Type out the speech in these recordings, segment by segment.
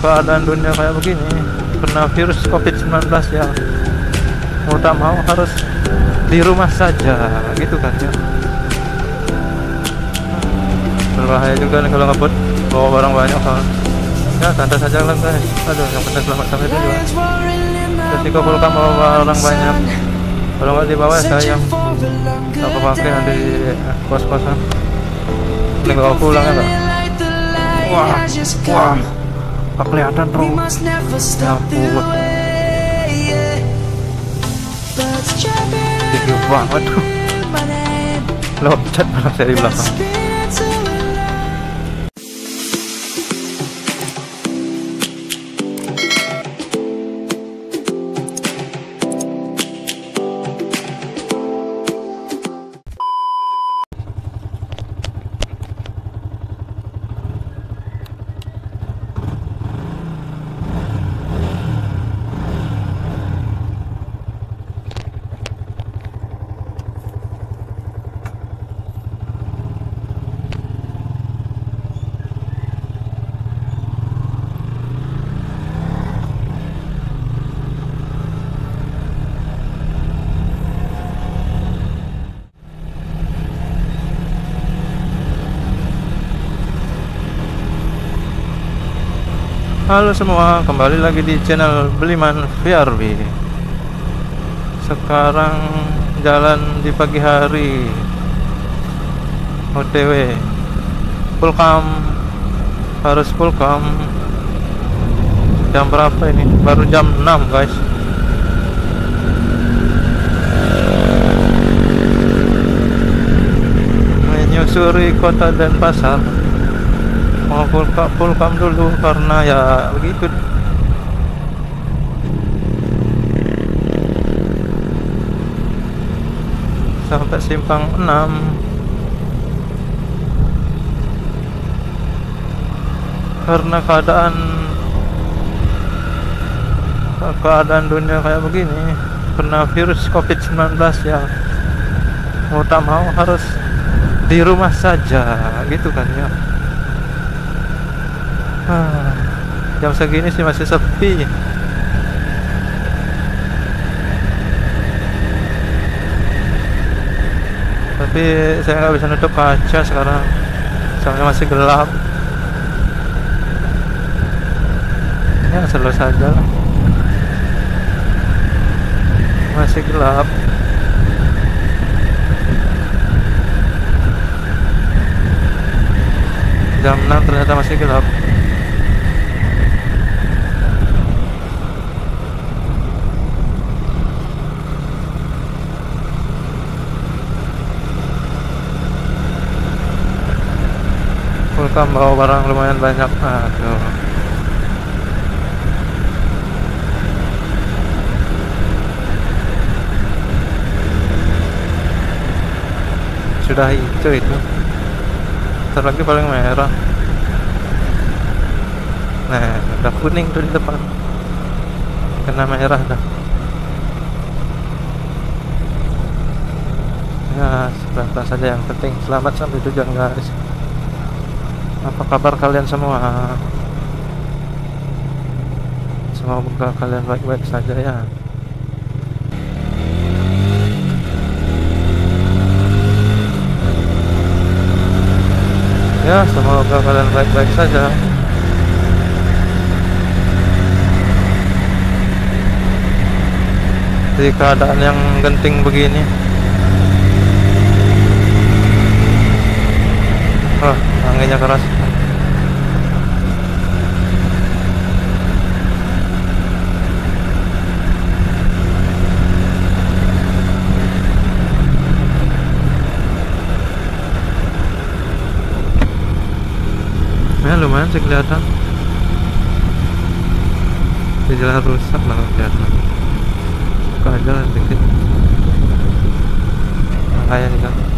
keadaan dunia kayak begini. Kena virus covid-19 ya. Mau tak mau harus di rumah saja gitu kan ya. Berbahaya juga nih kalau ngebut bawa barang banyak kan. Ya santai saja lah guys. Aduh yang penting selamat sampai tujuan. Resiko vulkan bawa barang banyak. Kalau nggak dibawa ya sayang aku pakai nanti di kos-kosan. Ini bawa pulang ya nggak wah wah Gak kelihatan bro. Ya ampun tinggi banget loncat malah dari belakang Halo semua, kembali lagi di channel Beliman VRB Sekarang jalan di pagi hari. OTW Pulkam Harus Pulkam Jam berapa ini? Baru jam 6 guys. Menyusuri kota dan pasar mau pulkam, pulkam dulu karena ya begitu. Sampai simpang 6 karena keadaan keadaan dunia kayak begini kena virus covid-19 ya. Mau tak mau harus di rumah saja gitu kan ya Ah, jam segini sih masih sepi. Tapi saya nggak bisa nutup kaca sekarang. Soalnya masih gelap. Ya selalu saja masih gelap. Jam 6 ternyata masih gelap Pulkam bawa barang lumayan banyak. Aduh. Sudah hijau itu. Ntar lagi paling merah. Nah udah kuning tuh di depan. Kena merah dah. Ya sebentar saja yang penting. Selamat sampai tujuan guys apa kabar kalian semua? Semoga kalian baik-baik saja ya. Ya semoga kalian baik-baik saja. Di keadaan yang genting begini. Wah, anginnya keras. Ya lumayan sih kelihatan. Di jalan rusak lah kelihatan. Buka aja lah sedikit nih kan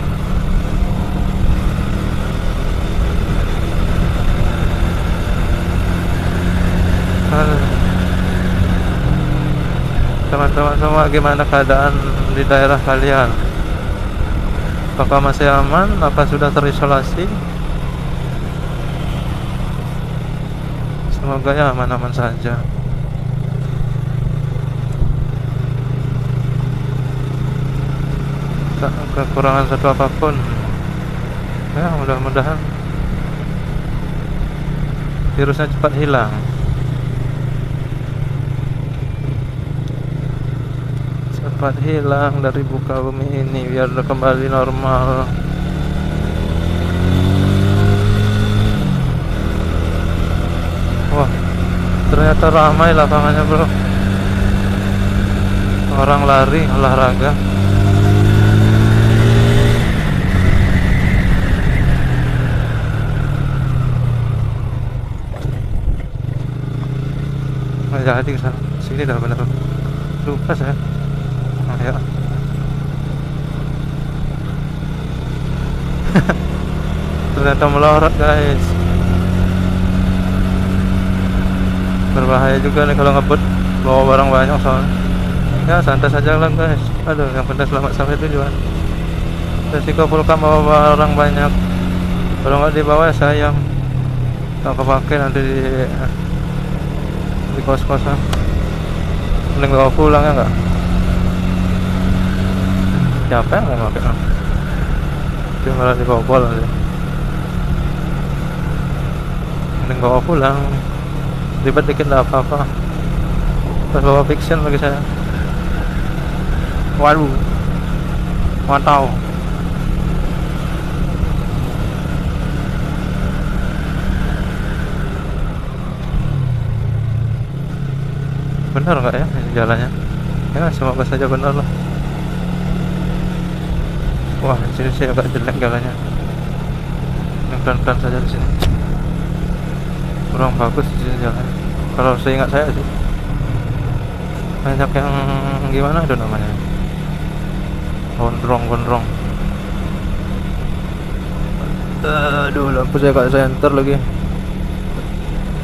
teman-teman semua gimana keadaan di daerah kalian? Apakah masih aman? Apa sudah terisolasi? Semoga ya aman-aman saja. Tak kekurangan satu apa pun. Ya mudah-mudahan virusnya cepat hilang cepat hilang dari buka bumi ini biar kembali normal wah ternyata ramai lapangannya bro orang lari olahraga Oh, jadi. Sini dah benar. Lupa saya. Ya. Ternyata melorot, guys. Berbahaya juga nih kalau ngebut bawa barang banyak soalnya. Ya, santai saja lah, guys. Aduh, yang penting selamat sampai tujuan. Resiko vulkan bawa barang banyak. Kalau nggak dibawa ya sayang. Tak kepake nanti di di kos-kosan mending bawa pulang ya enggak siapa yang nggak pakai dia malah dibobol aja mending bawa pulang. Ribet dikit nggak apa-apa. Pas bawa fiction bagi saya. Waduh. Mantau benar nggak ya jalannya? Ya semoga saja benar lah wah di sini sih agak jelek jalannya pelan-pelan saja di sini. Kurang bagus di sini jalannya. Kalau seingat saya sih banyak yang gimana itu namanya? Gondrong gondrong. Aduh lampu saya kayak center lagi.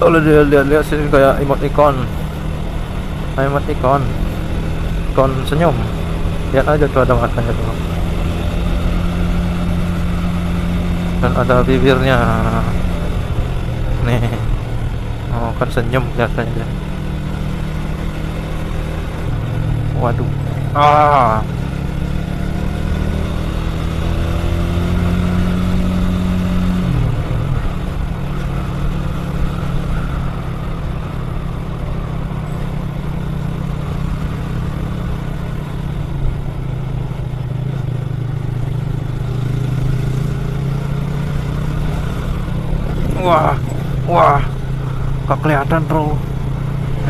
Kalau dia lihat-lihat sini kayak emoticon emot ikon. Ikon senyum. Lihat aja tuh ada matanya tuh dan ada bibirnya. Nih. Oh kan senyum dia waduh. Ah wah wah gak kelihatan bro.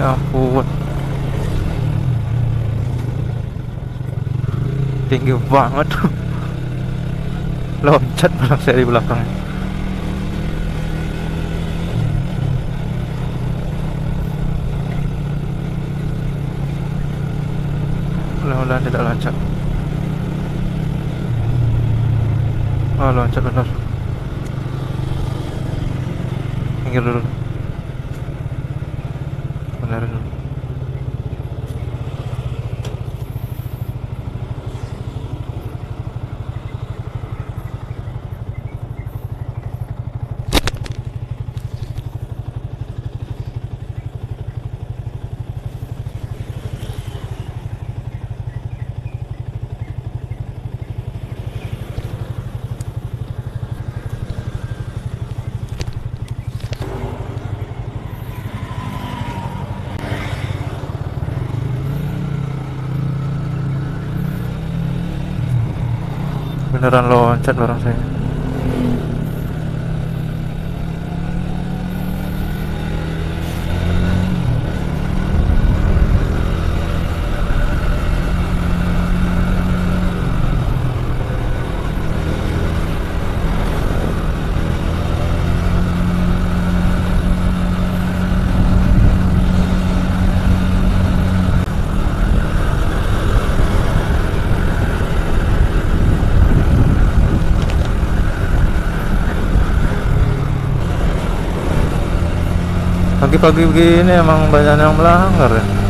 Ya ampun. Tinggi banget. Loncat malah saya di belakang mudah-mudahan tidak loncat. Oh loncat benar. Minggir dulu I don't know. Dulu beneran loncat barang saya pagi-pagi begini emang banyak yang melanggar ya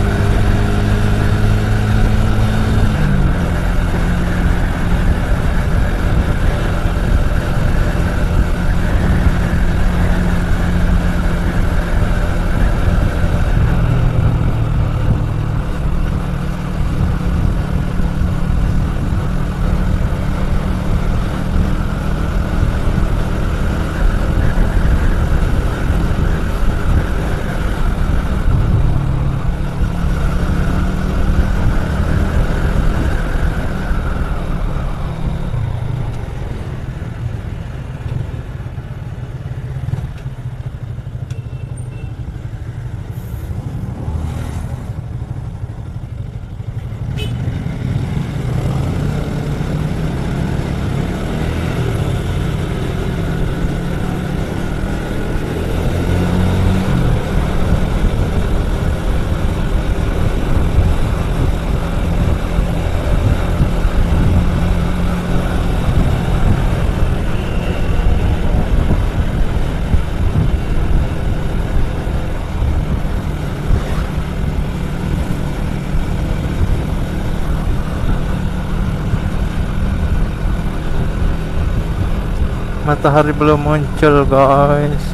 matahari belum muncul guys.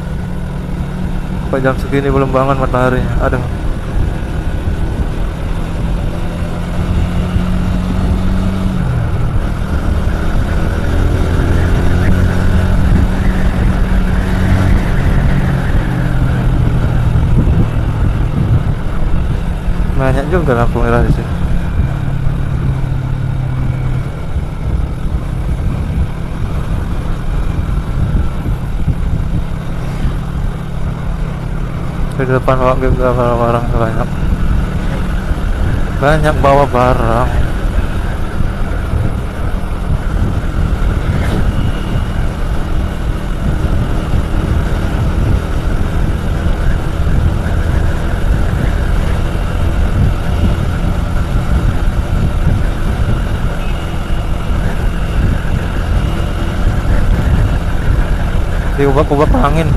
Kok jam segini belum bangun mataharinya aduh. Banyak juga lampu merah di sini di depan bawa juga barang-barang banyak. Banyak bawa barang. Diubah-ubah angin